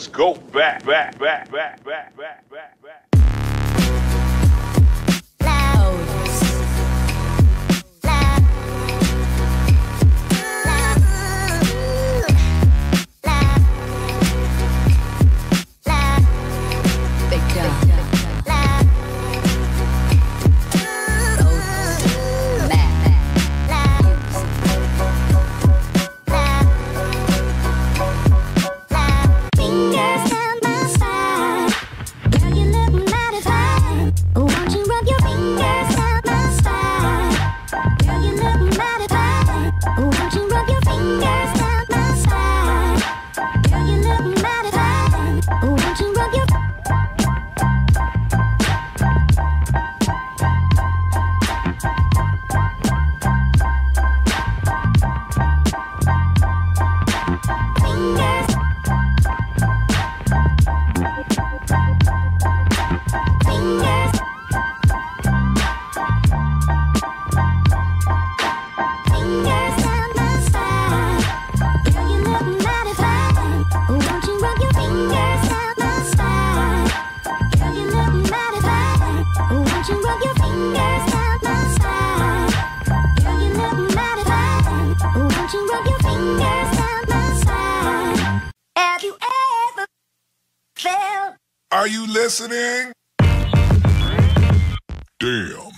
just go back, back, back, back, back, back, back. listening? Damn.